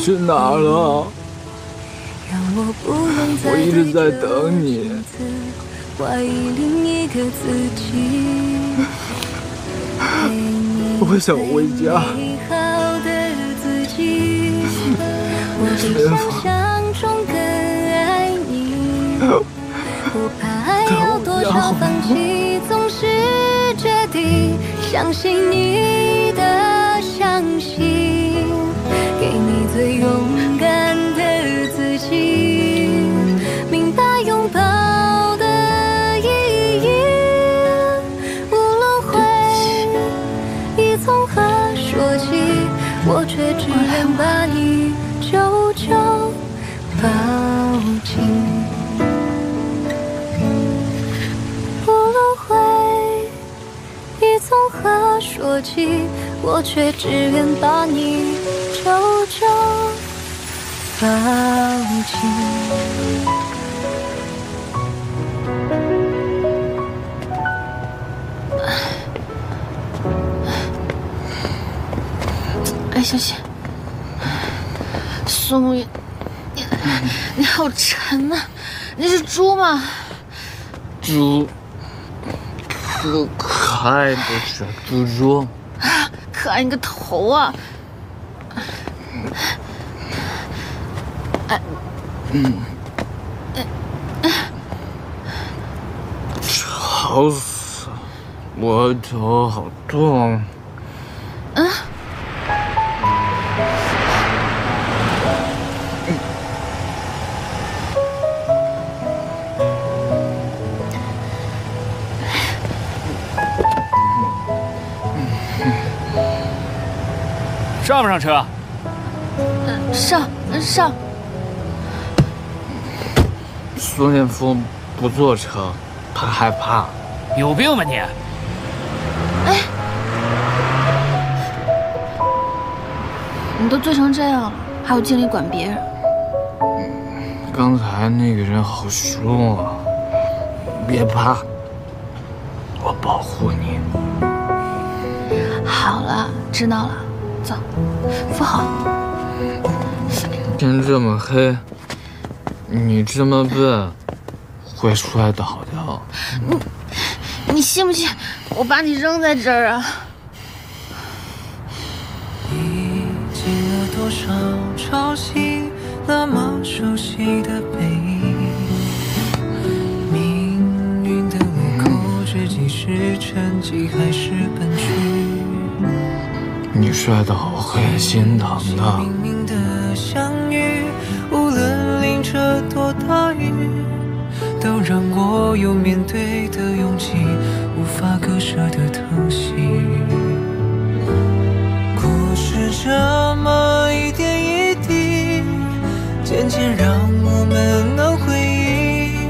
去哪了？我一直在等你。我想回家。苏念峰，等说起，我却只愿把你久久抱紧。哎，小姐，苏沐雨，你你好沉呐！你是猪吗？猪。可可爱的小猪猪，可爱你个头啊！哎，嗯，吵死了，我头好痛。上不上车？上上。苏念峰不坐车，他害怕。有病吧你？哎，你都醉成这样了，还有精力管别人？刚才那个人好凶啊！别怕，我保护你。好了，知道了。走，扶好。天这么黑，你这么笨，会摔倒的。你，你信不信我把你扔在这儿啊？你经了多少潮汐，那么熟悉的背影。命运的路口，知己是趁机还是？你摔倒会心疼的相遇。无论淋着多大雨，都让我有面对的勇气，无法割舍的疼惜。故事这么一点一滴，渐渐让我们能回忆。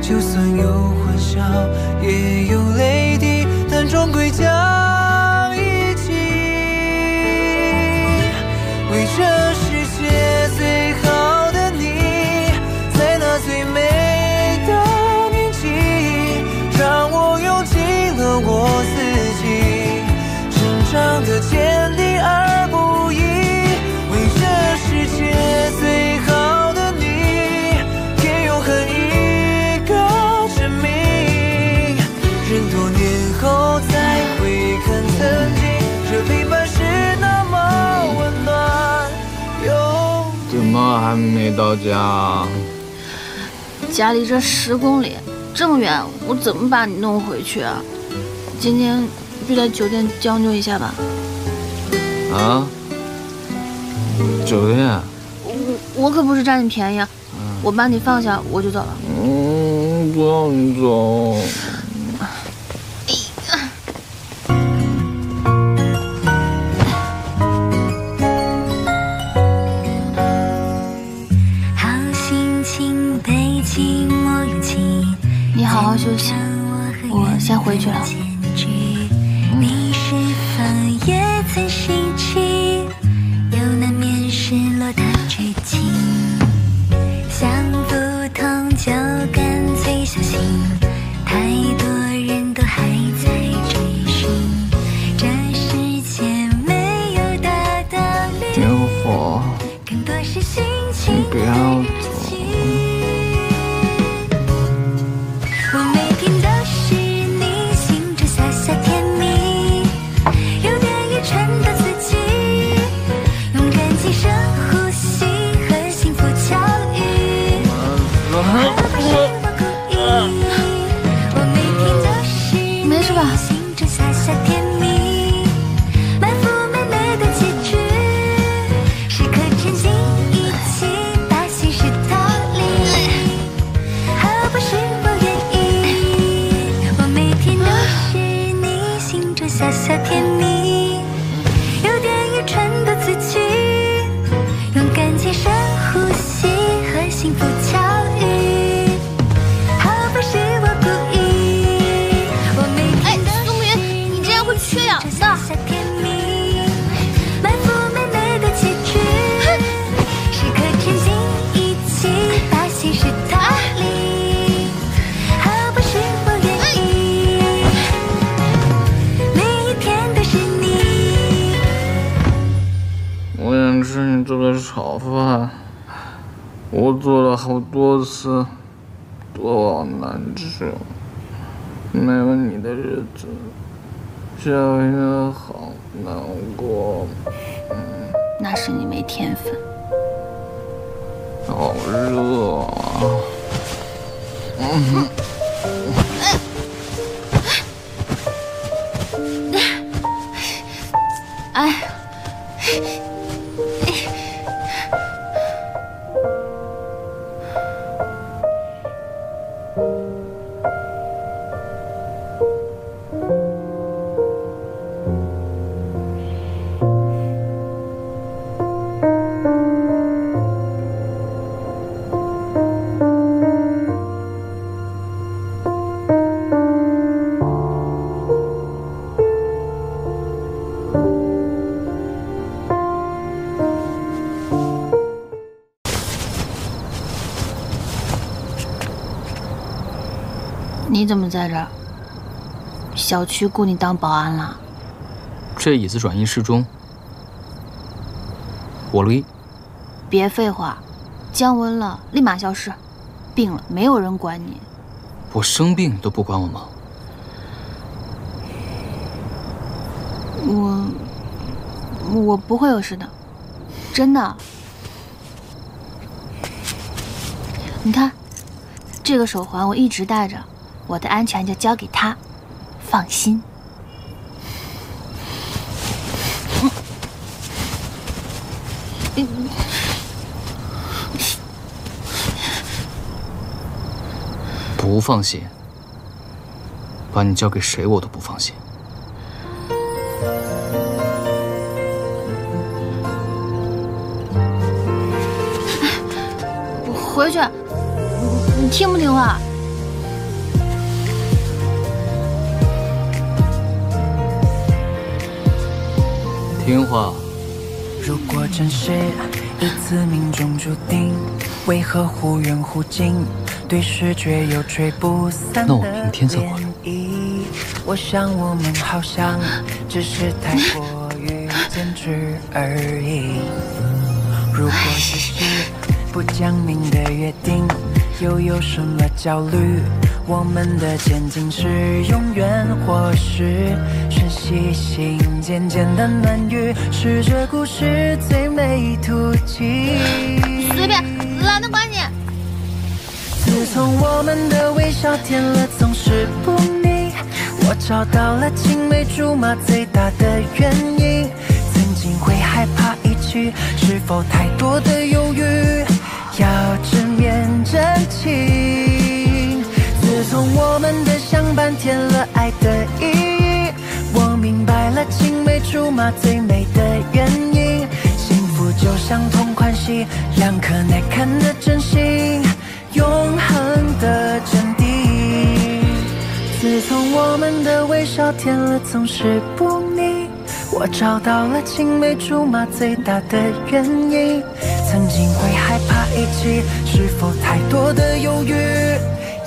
就算有欢笑，也有泪滴，但终归将。没到家，家离这十公里，这么远，我怎么把你弄回去啊？今天就在酒店将就一下吧。啊？酒店？我我可不是占你便宜啊，我把你放下我就走了。嗯，不让你走。休息，我先回去了。长多次，都好难吃。没有你的日子，小月好难过。那是你没天分。好热啊！嗯。你怎么在这儿？小区雇你当保安了？这椅子转移失踪，我录音。别废话，降温了立马消失，病了没有人管你。我生病都不管我吗？我我不会有事的，真的。你看，这个手环我一直戴着。我的安全就交给他，放心。不放心，把你交给谁我都不放心。回去，你听不听话？听话。如果真是一次命中注定，为何忽远忽近？对视觉又吹不散的涟漪。我想我们好像只是太过于坚持而已。如果只是不讲明的约定，又有什么焦虑？我们的前进是永远，或是瞬息心间简单暖语，是这故事最美途径。随便，懒得管你。自从我们的微笑甜了总是不腻，我找到了青梅竹马最大的原因。曾经会害怕一起，是否太多的犹豫？最美的原因。幸福就像同款系，两颗耐看的真心，永恒的真谛。自从我们的微笑甜了总是不腻，我找到了青梅竹马最大的原因。曾经会害怕一起，是否太多的犹豫？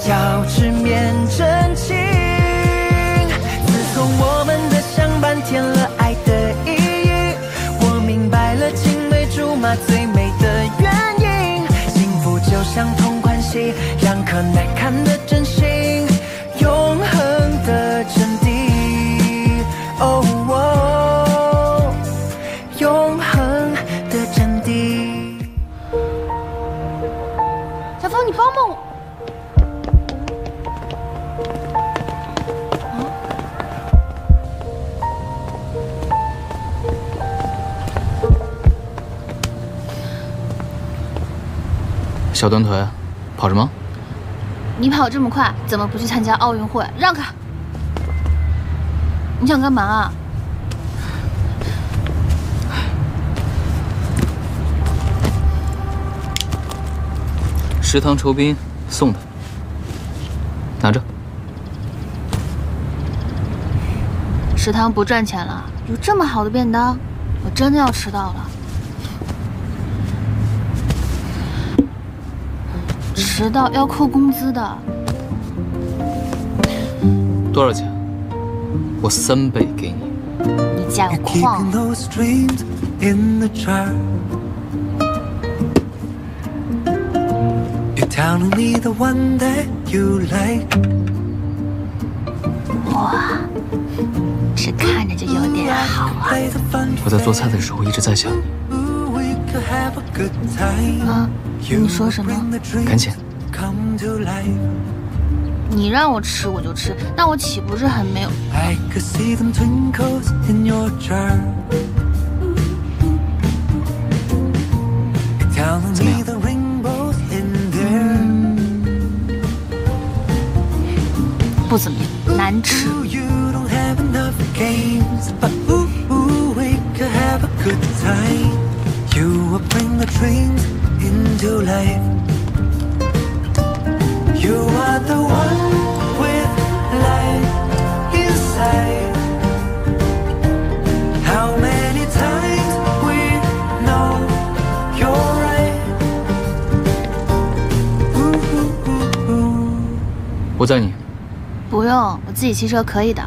要直面真情。自从我们的相伴填了梅竹马最美的原因。幸福就像同款戏，两颗耐看的小短腿，跑什么？你跑这么快，怎么不去参加奥运会？让开！你想干嘛啊？食堂酬宾送的，拿着。食堂不赚钱了，有这么好的便当，我真的要迟到了。迟到要扣工资的。多少钱？我三倍给你。你加矿。哇，这看着就有点好啊！我在做菜的时候一直在想你。啊，你说什么？赶紧你让我吃，我就吃。那我岂不是很没有？不怎么样，难吃。You will bring the dreams into life. You are the one with life inside. How many times we know you're right? Ooh, ooh, ooh, ooh. 我载你。不用，我自己骑车可以的。